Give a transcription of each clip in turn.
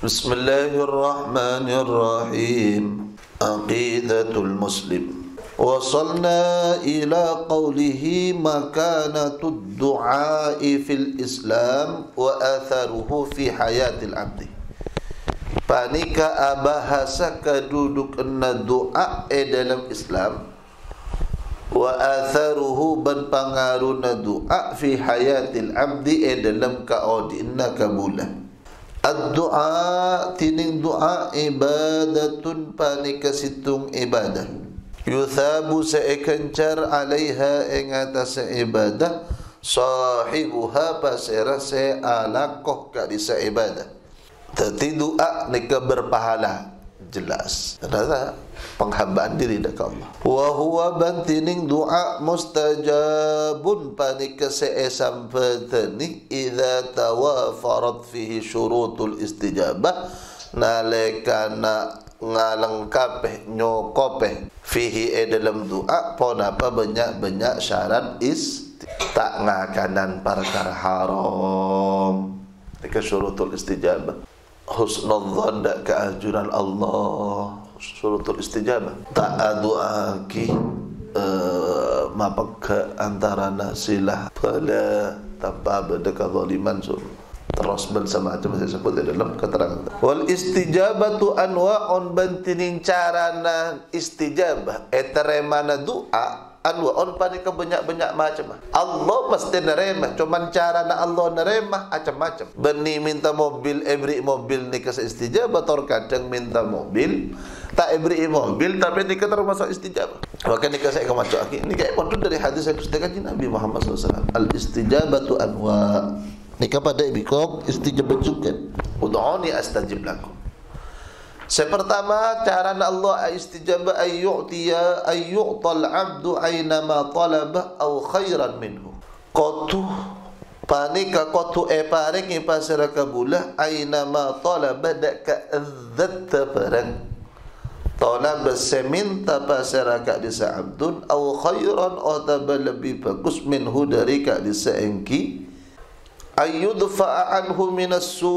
بسم الله الرحمن الرحيم عقيدة المسلم وصلنا إلى قوله مكانة الدعاء في الإسلام وأثره في حياة العبد فانيكا أبهاسا كدودك أن الدعاء إدلم إسلام وأثره بن pangaruna الدعاء في حياة العبد إدلم كأود إنك كبولا Ad-du'a tining du'a ibadatun panika situng ibadah. Yuthabu seekencar alaiha ing atas ibadah sahibuha pasera se alakoh ka di ibadah. Tati doa nika berpahala jelas. Rasa penghambaan diri dekat Allah. Wa huwa bantining doa mustajabun panika seesam petani idza tawafarat fihi syurutul istijabah. Nalekana ngalengkapeh nyokopeh fihi e dalam doa pon apa banyak-banyak syarat is tak ngakanan perkara haram. Nika syurutul istijabah. Husnul dhan keajuran Allah suratul istijabah tak doa ki uh, mapa ke antara nasilah pada tanpa berdekat zaliman so. Terus bersama macam saya sebut di dalam keterangan. Wal istijabatu anwa'un bantinin carana istijabah. Eteremana doa Anwa on pani ke banyak-banyak macam. Allah mesti nerema cuma cara nak Allah nerema macam-macam. Beni minta mobil every mobil ni istijabah tor kadang minta mobil tak ibri mobil tapi ni kata masuk istijabah. Maka ni saya akan masuk lagi ni kayak pun dari hadis yang kita kaji Nabi Muhammad SAW al istijabatu anwa. Ni kepada ibikom istijabah juga udhoni astajib lakum. Sepertama cara Allah istijabah ayyu'tiya ayyu'tal 'abdu aina ma talaba aw khairan minhu. Qatu panika qatu e paring pasara kabula aina ma talaba dak ka adzatta Tolak berseminta pasal kak disa abdun Au khairan atau lebih bagus minhu dari kak disa engki. Ayyudfa'a anhu minas su.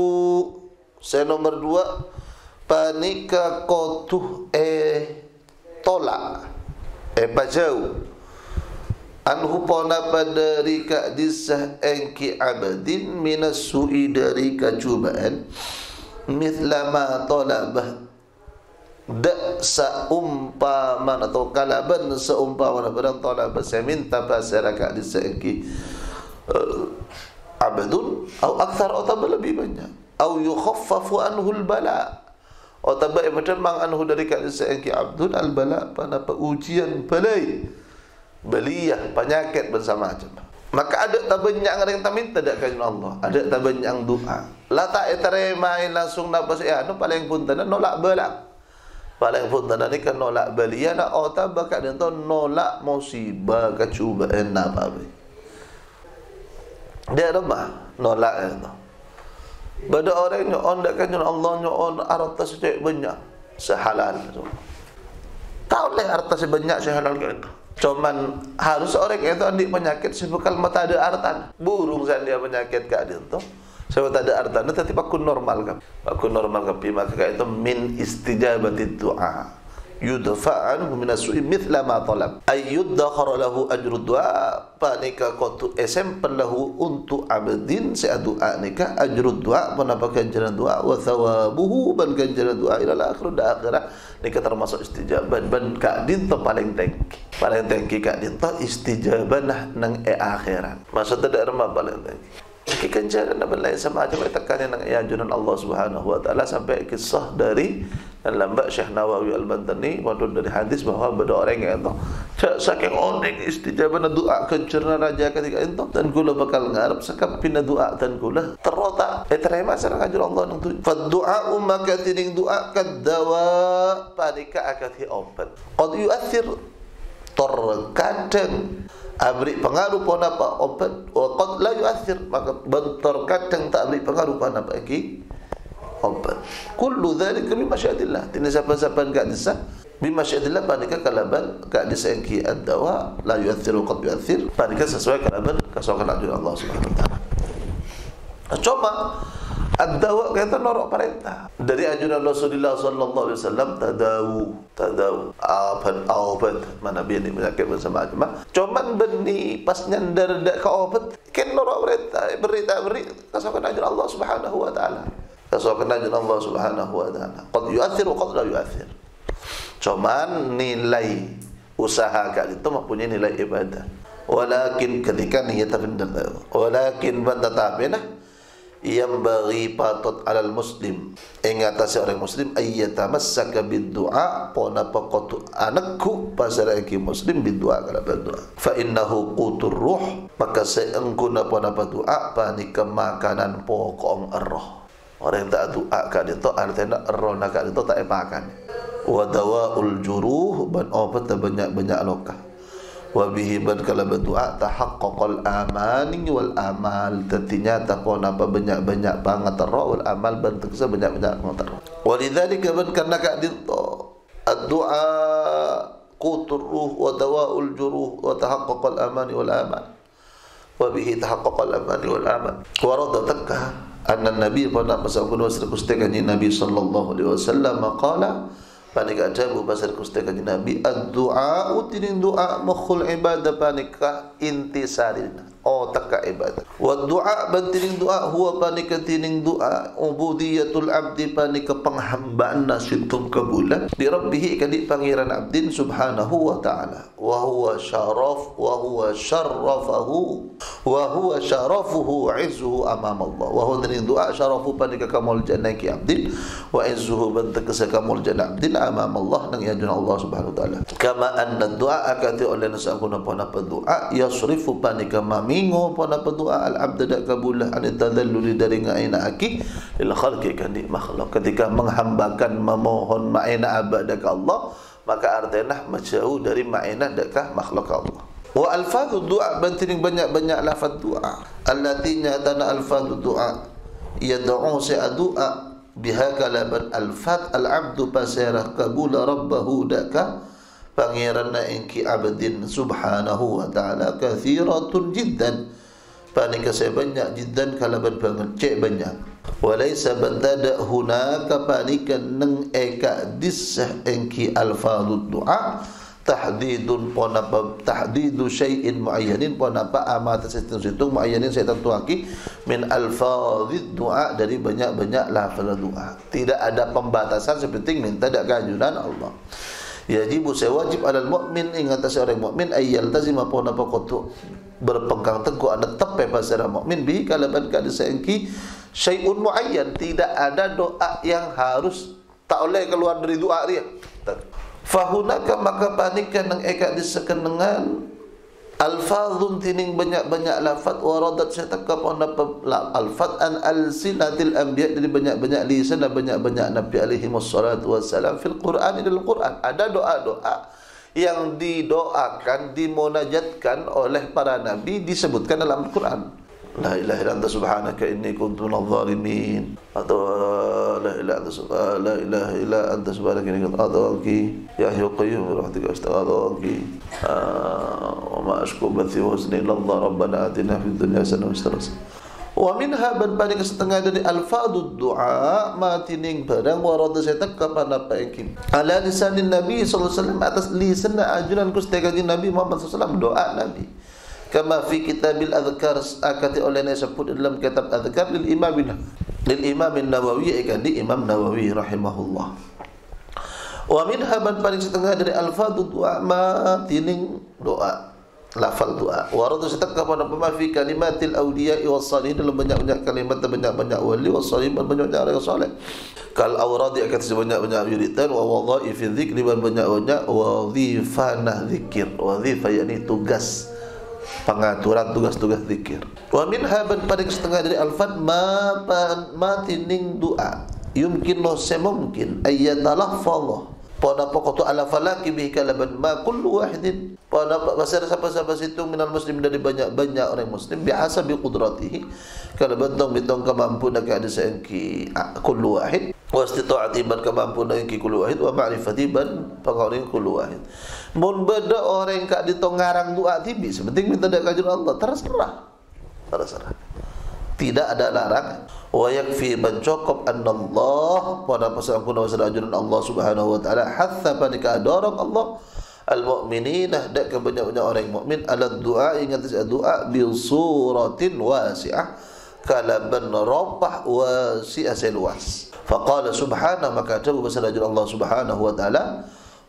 Saya nomor dua Panika kotuh eh tolak. Eh bajau Anhu pona pada rika disa engki abadin Minas su'i dari kacubaan Mithla ma tolabah dak seumpama atau kalaban seumpama barang talab saya minta pasarakat di segi uh, abdun atau akthar atau lebih banyak. Atau yukhaffafu anhu al-bala atau baik macam anhu dari kat segi abdun al-bala pada ujian balai beliyah penyakit bersama macam. Maka ada tak banyak yang tak minta dak kajian Allah. Ada tak doa. La tak terima langsung dapat ya no paling pun tak nolak belak paling pun tanda ni kan nolak belia nak otak bakat dia tu nolak musibah kecubaan apa apa. Dia lemah nolak dia tu pada orang yang on dak kan Allah yang on harta sejak banyak sehalal. Tu tahu lah harta sebanyak sehalal ke itu cuman harus orang itu andik penyakit sebekal mata ada harta burung dia penyakit ke dia tu sebab tak ada artana tapi aku normal kan. Aku normal kan. Maka itu min istijabati doa. Yudfa'an min as-su'i mithla ma talab. Ay yudkhar lahu ajru du'a. Panika qatu esempel lahu untuk abdin si doa nika ajru du'a menapa ganjaran doa wa thawabuhu ban ganjaran doa ila akhir da akhirah nika termasuk istijabah ban ka din to paling tinggi. Paling tinggi ka din to istijabah nang e akhirat. Maksud tak ada paling tinggi. Kita cara nak berlain sama. Aja kita tekan yang anjuran Allah Subhanahu Wa Taala sampai kisah dari dan lambat Syekh Nawawi Al-Bantani waktu dari hadis bahawa ada orang yang itu cak saking oning istijabah doa kencerna raja ketika itu dan gula bakal ngarep sekap pindah doa dan gula. Terota eh terima sarang anjuran Allah nang tu. Fa doa maka tining doa kadawa padika akati obat qad yu'athir. Terkadang abri pengaruh pun apa obat wa la yu'athir. Maka bentar tak beri pengaruh pun apa lagi obat kullu dhalika bi masyiatillah tinna siapa-siapa enggak desa bi masyiatillah panika kalaban enggak desa ki ad-dawa la yu'athiru qad yu'athir. Panika sesuai kalaban kesukaan Allah Subhanahu wa taala. Cuma Ad-dawa kata norok perintah. Dari ajudan Rasulullah sallallahu alaihi wasallam tadawu, tadawu. Apa obat mana biar ni penyakit bersama macam Cuman benih pas nyandar dak ke kan norok perintah berita beri kasakan ajar Allah Subhanahu wa taala. Kasakan ajar Allah Subhanahu wa taala. Qad yu'athir wa qad la yu'athir. Cuman nilai usaha kali itu mempunyai nilai ibadah. Walakin ketika niat terendam. Walakin benda tapi nah yang bagi patut alal muslim. Ingat atas orang muslim ayyata masaka bid du'a pona pakotu anakku pasal lagi muslim bid du'a kalau berdoa fa innahu qutur ruh. Maka seengkuna pona doa panik makanan pokok roh. Orang tak doa kan itu artinya roh nak itu tak makan. Wa dawaul juruh. Ban obat banyak-banyak lokah wa bihi ban kala berdoa tahaqqaqal amani wal amal. Tentunya tak pun apa banyak-banyak banget roh wal amal ban teksa banyak-banyak banget roh walidzalika ban karena ka dito ad-du'a qutur ruh wa dawaul juruh wa tahaqqaqal amani wal amal. Wa bihi tahaqqaqal amani wal amal. Wa radha takka anna nabi pada masa kuno serkustek nabi sallallahu alaihi wasallam qala panik ajabu pasal kusti kaji nabi. Ad-du'a utinin du'a mukhul ibadah panikah intisarina oh takka ibadah wa du'a bantining du'a huwa panika tining du'a ubudiyatul abdi panika penghambaan nasitum kebulan. Di rabbihi kadi pangeran abdin subhanahu wa ta'ala. Wa huwa syaraf wa huwa syarrafahu wa huwa syarafuhu izzuhu amam Allah wa huwa tining du'a syarafu panika kamul jannaki abdin wa izzuhu bantika kamul jannah abdin amam Allah nang yajun Allah subhanahu wa ta'ala. Kama anna du'a akati oleh nasa kuna pona doa yasrifu panika mamingo pona doa al abda dak kabulah an tadalluli dari ngaina aki. Lil khalqi kan di makhluk. Ketika menghambakan memohon ma'ina abada ke Allah maka artinya menjauh dari ma'ina dak makhluk Allah. Wa alfadhu du'a bantining banyak-banyak lafaz du'a. Allati nyatana alfadhu du'a. Yad'u sa'du'a biha kalaban al-fat al-abdu pasirah kabula rabbahu daka pangeran na inki abdin subhanahu wa ta'ala kathiratun jiddan. Panika saya banyak jiddan kalaban banget cek banyak. Walaysa bantada hunaka panika neng eka disah inki al-fadud du'a. Tahdidun pon apa tahdidu syai'in muayyanin pon apa amat situng situng muayyanin saya tentuaki min alfazid doa dari banyak-banyak lafaz doa tidak ada pembatasan seperti minta dak kajunan Allah Yajibu wajib alal mukmin ingat seorang mukmin ayyal tazim apa apa kotu berpegang teguh ada tepe pasal mukmin bi kalaban kada seengki syai'un muayyan. Tidak ada doa yang harus tak boleh keluar dari doa dia. Fahunaka maka panikan nang eka disekenengan Alfazun tining banyak-banyak lafad Waradat saya tekap Alfad an al-sinatil anbiya Jadi banyak-banyak lisan dan banyak-banyak Nabi alaihi wassalatu wassalam Fil Quran dalam Quran. Ada doa-doa yang didoakan, dimunajatkan oleh para Nabi Disebutkan dalam Quran La ilaha illa anta subhanaka inni kuntu minadh dhalimin. Atau la ilaha illa la ilaha illa anta subhanaka inni kuntu adawaki ya hayyu qayyum rahmatika astaghfiruki wa ma ashku bathi huzni illa Allah rabbana atina fid dunya hasanah wa fil Wa minha ban bani setengah dari alfadud du'a ma tining barang warada saya tekap pada apa yang ala lisanin nabi sallallahu alaihi wasallam atas lisan ajuran kusti nabi Muhammad sallallahu alaihi wasallam doa nabi kama fi kitabil adhkar akati oleh yang sebut dalam kitab adhkar lil imam lil imam nawawi ikan di imam nawawi rahimahullah. Wa min haban paling setengah dari alfadhu doa ma tining doa lafal doa wa radu setak kepada pemafi kalimatil awliya wa salihin dalam banyak-banyak kalimat dan banyak-banyak wali wa salihin dan banyak-banyak orang salih kal awradi akan sebanyak-banyak wiridan wa wadha'i fi dan banyak-banyak wadhifana dhikir wadhifa yakni tugas pengaturan tugas-tugas zikir. Wa min haban pada setengah dari alfan ma ma tining doa. Yumkin lo semungkin ayat Allah. Pada pokok tu ala falaki bihi kalaban ma kullu wahidin. Pada pasal siapa-siapa situ minal muslim dari banyak-banyak orang muslim biasa bi qudratihi. Kalau bentong bentong kemampuan nak ada seengki kullu wahid. Wa istita'ati ban kemampuan nak kullu wahid wa ma'rifati ban pengawin kullu wahid. Mun beda orang kak di tongarang doa tibi sepenting minta dak kajur Allah terserah. Terserah. Tidak ada larangan. wa yakfi man cukup anna Allah pada pasal kuna pasal ajaran Allah Subhanahu wa taala hatta panika dorong Allah al mu'minina dak ke banyak-banyak orang mukmin ala doa ingat doa bi suratin wasi'ah kalaban rapah wasi'ah seluas faqala subhanahu maka pasal ajaran Allah Subhanahu wa taala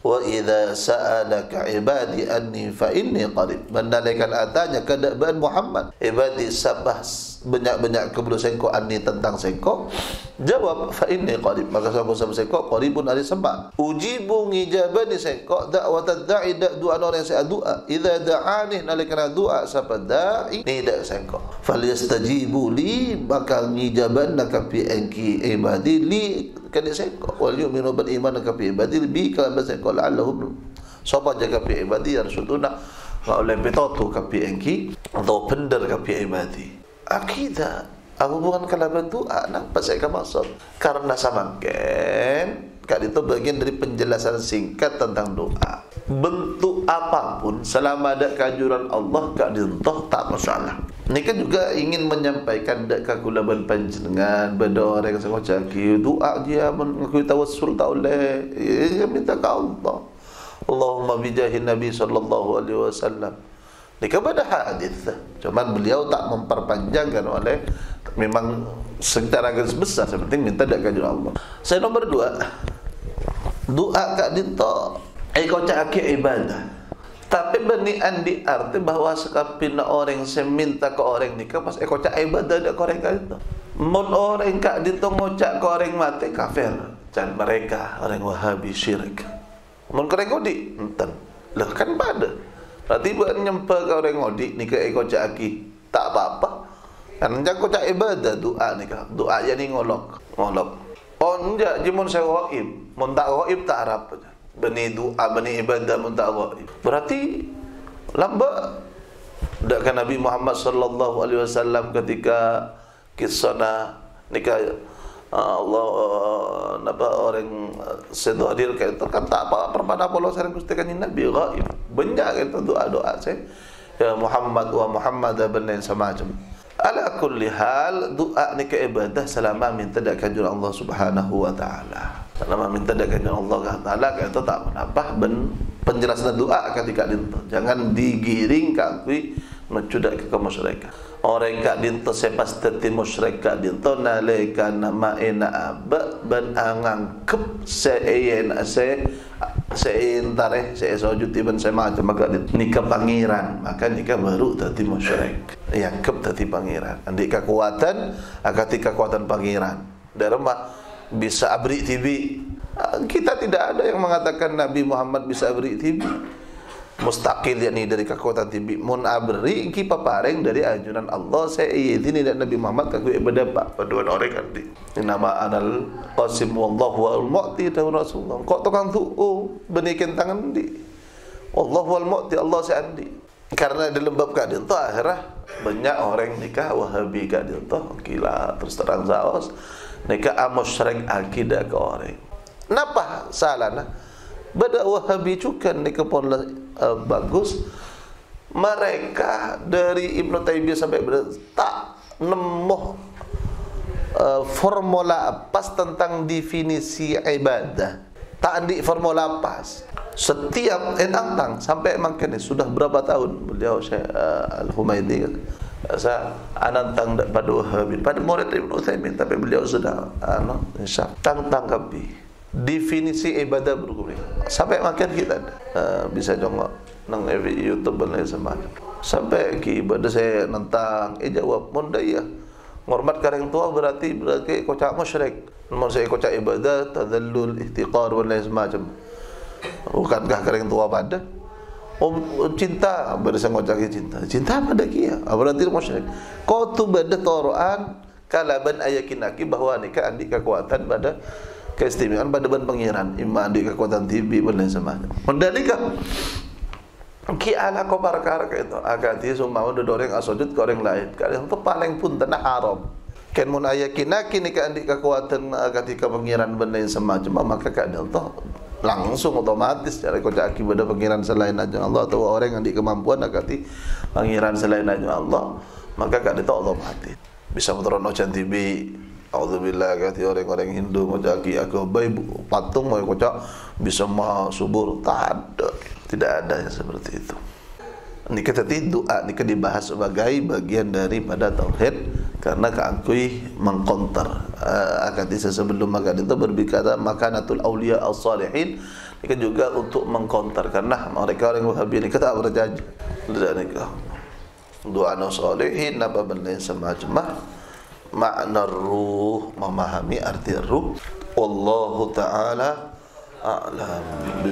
wa idza sa'alaka ibadi anni fa inni qarib. Menalaikan atanya keadaan Muhammad. Ibadi sabah banyak-banyak kebelah sengkok anni tentang sengkok. Jawab fa inni qarib. Maka sama sama sengkok qaribun ali sembah. Ujibu ngijabani sengkok dakwat da'i da doa orang yang saya doa idza da'ani nalaikan doa siapa da'i. Ni dak sengkok. Falyastajibu li maka ngijaban nak fi engki ibadi li kena seko wal yu'minu bil iman ka fi ibadi. Bi ka basa qala allahum sapa jaga fi ibadi. Ya rasuluna wa oleh betotu ka fi engki atau pender ka fi ibadi. Akidah apa bukan kalau berdoa nak pasal ke maksud. Karena sama ken kak itu bagian dari penjelasan singkat tentang doa. Bentuk apapun selama ada kajuran Allah kak dintoh tak masalah kan juga ingin menyampaikan dak kagulaban panjenengan pada orang yang sangat caki doa dia mengakui tawassul tak oleh ya, minta ke Allah. Allahumma bijahin Nabi sallallahu alaihi wasallam. Ini kepada hadis. Cuma beliau tak memperpanjangkan oleh memang secara garis besar seperti minta kajuran Allah. Saya nomor dua. Doa kak dinto ai kau cak ibadah tapi bani andi arti bahawa sekapin orang yang minta ke orang nikah pas ekor cak ibadah dak korek itu mun orang kak dinto ngocak ke orang mati kafir. Dan mereka orang wahabi syirik. Mun korek di enten lah kan pada berarti buat nyempa ke orang ngodi nikah ekor cak aki? Tak apa-apa. Kan jangan kocak ibadah doa nikah doa ni ngolok. Ngolok. Enggak, jimun saya ghaib. Mun tak ghaib tak harap. Beni doa, beni ibadah mun tak ghaib. Berarti lambat Dakkan Nabi Muhammad sallallahu alaihi wasallam ketika kisah nikah uh, Allah uh, napa orang sedo hadir ke itu kan tak apa perpada polo sering gusti kan Nabi ghaib. Banyak itu doa-doa saya. Ya Muhammad wa Muhammad bin semacam. Ala kulli hal doa ni ke ibadah selama minta dak Allah Subhanahu wa taala. Selama minta dak kanjur Allah taala kata tak apa ben penjelasan doa ketika dinto. Jangan digiring kakui mencudak ke kemusyrikan. Orang kak dinto sepas teti musyrik kak dinto nalaikan nama ena aba ben angang kep seien se sein tareh se sojud tiban se macam maka nikah pangeran. Maka nikah baru tadi musyrik. Yang kep tadi pangeran. Andi kekuatan ketika kekuatan pangeran. Rumah bisa abri tibi kita tidak ada yang mengatakan Nabi Muhammad bisa abri tibi mustaqil yakni dari kekuatan tibi mun abri ki papareng dari anjuran Allah. Saya ini dan Nabi Muhammad kaku ibadah pak paduan orang kan di nama anal qasim wallahu wal mu'ti tahu Rasulullah. Kok tukang tu oh benikin tangan di. Allah wal mu'ti Allah seandi karena dalam bab kadin tu akhirah banyak orang nikah. Wahabi kadin tu gila. Terus terang zaos nikah amusyrik akidah ke orang Napa salah nah? Wahabi juga ni kepon uh, bagus. Mereka dari Ibn Taymiyah sampai ber tak nemu uh, formula pas tentang definisi ibadah. Tak di formula pas. Setiap enang sampai makin sudah berapa tahun beliau saya uh, Al Humaydi saya anantang pada Wahabi pada murid Ibn Taymiyah tapi beliau sudah uh, insya tang tangkapi definisi ibadah berkumpul sampai makan kita uh, bisa jongok nang YouTube dan semacam. Sampai ke ibadah saya nentang eh jawab mun ya ngormat kareng tua berarti berarti kocak musyrik. Mun saya kocak ibadah tadallul ihtiqar dan semacam. Bukankah kareng tua pada cinta berasa ngocak cinta? Cinta pada kia ah, berarti musyrik? Kau tu beda toroan kalaban ayakinaki bahwa nikah andi kekuatan pada keistimewaan pada ban pengiran. Iman di kekuatan dan lain sebagainya mendalika ki ala ko perkara ka itu? Agati semua udah doreng asojud ke orang lain. Kalian itu paling pun tanah haram. Kan mun ayakina kini ka andi kekuatan ketika pengiran benda semacam maka kadang tu langsung otomatis cara kau cakap pada pengiran selain aja Allah atau orang yang di kemampuan agati pengiran selain aja Allah maka kadang tu otomatis. Bisa menurut ocean TV Alhamdulillah kata orang-orang Hindu ngojaki aku baik patung mau kocak bisa mah subur tak ada. Tidak ada yang seperti itu. Ini kata doa ini dibahas sebagai bagian daripada tauhid karena keangkui mengkonter uh, akan bisa sebelum makan itu berbicara makanatul aulia al salihin ini juga untuk mengkonter karena mereka orang wahabi ini kata berjanji. Dan ini doa salihin apa benda semacam makna ruh memahami arti ruh. Allah taala a'lam